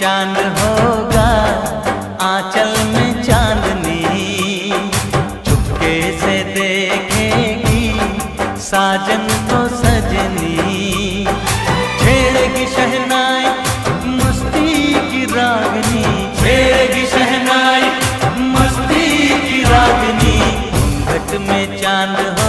चाँद होगा, आंचल में चांदनी। चुपके से देखेगी, साजन तो सजनी। छेड़ेगी शहनाई, मस्ती की रागनी। छेड़ेगी शहनाई, मस्ती की रागनी। घट में चाँद हो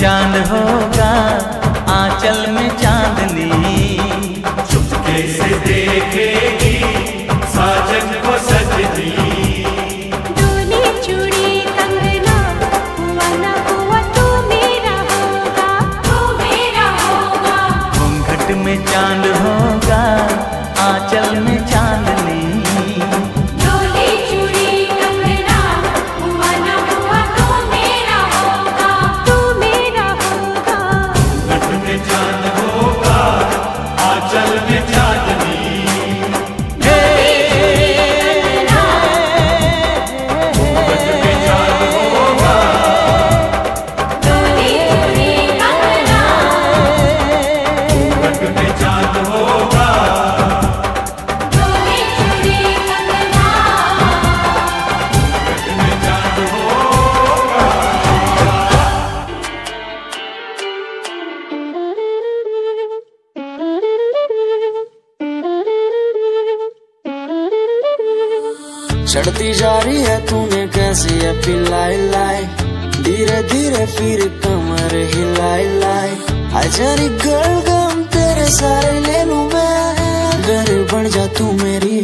चाँद होगा आंचल में चांदनी। चुपके से देखेगी साजन को सजनी। में चाँद होगा आंचल में चाँद Tell me, tell you. चढ़ती जा रही है तूने कैसी है लाए लाए धीरे धीरे फिर कमर हिलाए लाई। हजारी गर्ल गम तेरे सारे ले लू मैं घर बन जा तू मेरी।